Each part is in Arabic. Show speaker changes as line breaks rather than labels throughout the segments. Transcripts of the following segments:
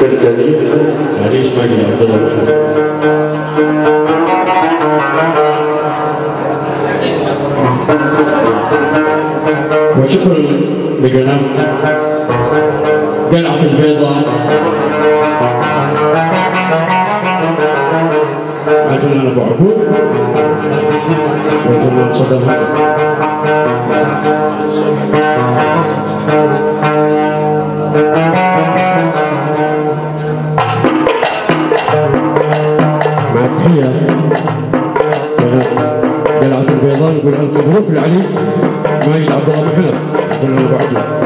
ترتدي عريس مجدي عبد وشكرا لجناب قلعة البيضاء. نقول ألف مبروك العريس ماجد عبد الله محمد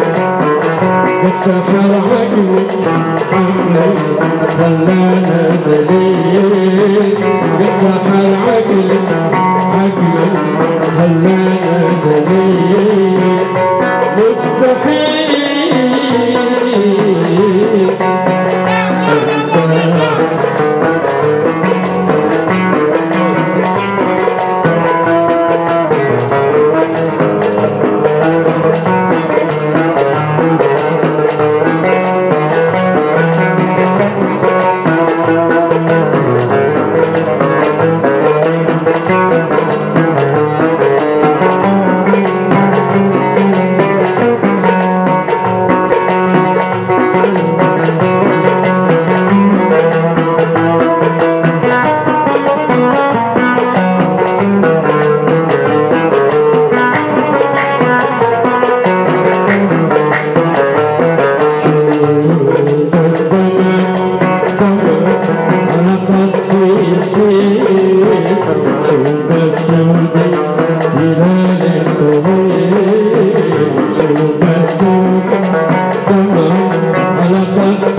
سحر قد سحر عقلي عقلي خلانا دليل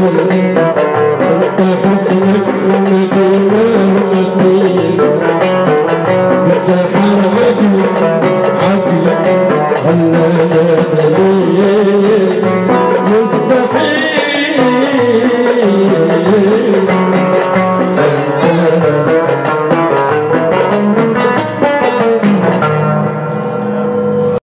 बोलो